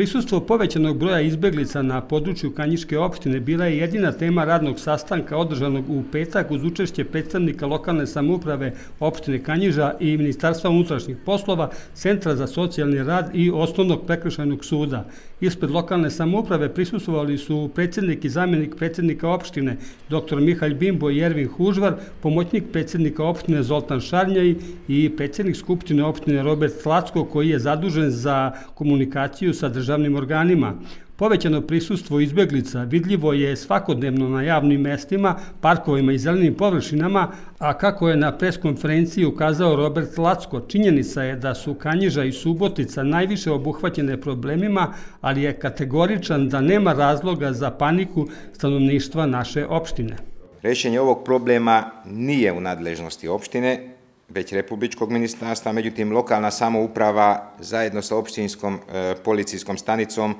Prisustvo povećanog broja izbeglica na području Kanjiške opštine bila je jedina tema radnog sastanka održanog u petak uz učešće predstavnika lokalne samuprave opštine Kanjiža i Ministarstva unutrašnjih poslova, Centra za socijalni rad i Osnovnog prekršajnog suda. Ispred lokalne samuprave prisustovali su predsjednik i zamjenik predsjednika opštine dr. Mihalj Bimbo i Ervin Hužvar, pomoćnik predsjednika opštine Zoltan Šarnjaj i predsjednik Skupštine opštine Robert Slacko koji je zadužen za komunikaciju sa državnim organima. Povećano prisustvo izbeglica vidljivo je svakodnevno na javnim mestima, parkovima i zelenim površinama, a kako je na preskonferenciji ukazao Robert Lacko, činjenica je da su Kanjiža i Subotica najviše obuhvaćene problemima, ali je kategoričan da nema razloga za paniku stanovništva naše opštine. Rešenje ovog problema nije u nadležnosti opštine, već Republičkog ministarstva, međutim lokalna samouprava zajedno sa opštinskom e, policijskom stanicom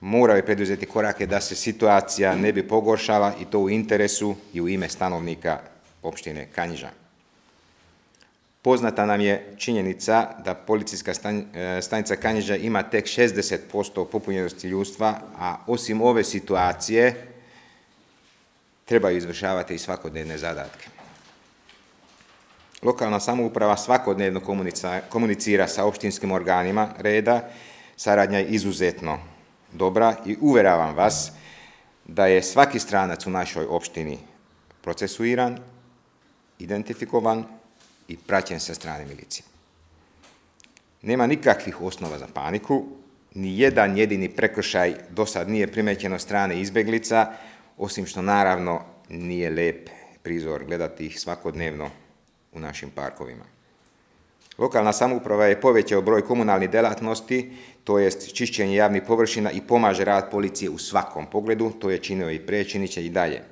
moraju preduzeti korake da se situacija ne bi pogoršala i to u interesu i u ime stanovnika opštine Kanjiža. Poznata nam je činjenica da policijska e, stanica Kanjiža ima tek 60% popunjenosti ljudstva, a osim ove situacije trebaju izvršavati i svakodnevne zadatke. Lokalna samouprava svakodnevno komunicira sa opštinskim organima reda, saradnja je izuzetno dobra i uveravam vas da je svaki stranac u našoj opštini procesuiran, identifikovan i praćen sa strane milicije. Nema nikakvih osnova za paniku, ni jedan jedini prekršaj do sad nije primećen od strane izbeglica, osim što naravno nije lep prizor gledati ih svakodnevno u našim parkovima. Lokalna samouprava je povećao broj komunalnih delatnosti, to je čišćenje javnih površina i pomaže rad policije u svakom pogledu, to je činio i prećiniće i dalje.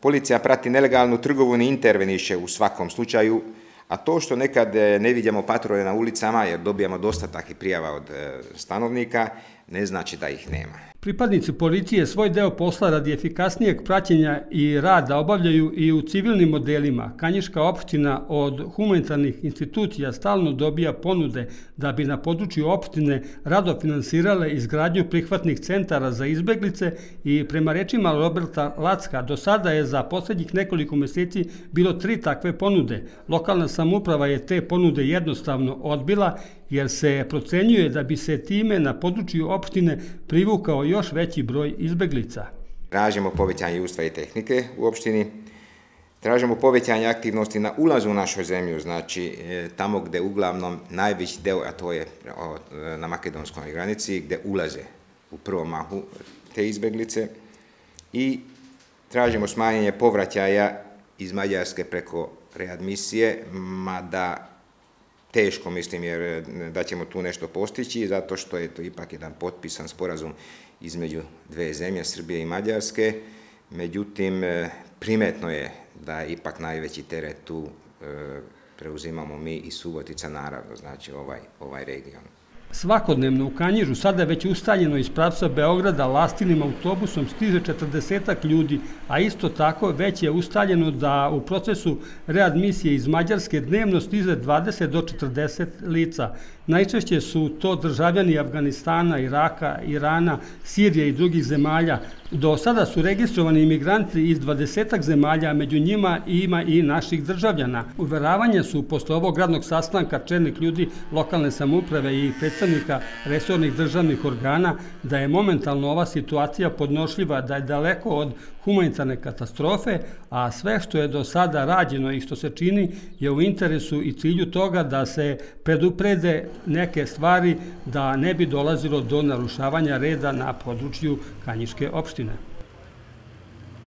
Policija prati nelegalnu trgovinu i interveniše u svakom slučaju, a to što nekad e, ne vidimo patrole na ulicama, jer dobijamo dosta takvih prijava od e, stanovnika, ne znači da ih nema. Pripadnici policije svoj deo posla radi efikasnijeg praćenja i rada obavljaju i u civilnim modelima. Kanjiška opština od humanitarnih institucija stalno dobija ponude da bi na području opštine rado finansirale izgradnju prihvatnih centara za izbeglice i prema rečima Roberta Lacka do sada je za poslednjih nekoliko meseci bilo tri takve ponude. Lokalna samuprava je te ponude jednostavno odbila jer se procenjuje da bi se time na području opštine privukao još veći broj izbeglica. Tražimo povećanje ustva i tehnike u opštini, tražimo povećanje aktivnosti na ulazu u našu zemlju, znači e, tamo gde uglavnom najveći deo, a to je na makedonskoj granici, gde ulaze u prvom mahu te izbeglice i tražimo smanjenje povraćaja iz Mađarske preko readmisije, mada teško, mislim, jer eh, da ćemo tu nešto postići, zato što je to ipak jedan potpisan sporazum između dve zemlje, Srbije i Mađarske. Međutim, eh, primetno je da ipak najveći teret tu eh, preuzimamo mi i Subotica, naravno, znači ovaj, ovaj region. Svakodnevno u Kanjižu, sada već ustaljeno iz pravca Beograda, lastinim autobusom stiže 40 ljudi, a isto tako već je ustaljeno da u procesu readmisije iz Mađarske dnevno stiže 20 do 40 lica. Najčešće su to državljani Afganistana, Iraka, Irana, Sirije i drugih zemalja. Do sada su registrovani imigranti iz 20 zemalja, među njima ima i naših državljana. Uveravanje su posle ovog radnog sastanka čelnik ljudi lokalne samuprave i predstavnika resornih državnih organa da je momentalno ova situacija podnošljiva, da je daleko od humanitarne katastrofe, a sve što je do sada rađeno i što se čini je u interesu i cilju toga da se preduprede neke stvari da ne bi dolazilo do narušavanja reda na području Kanjiške opštine. üstüne.